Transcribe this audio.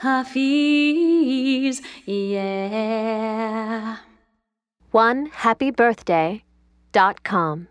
Hafiz, Yeah. One happy birthday dot com.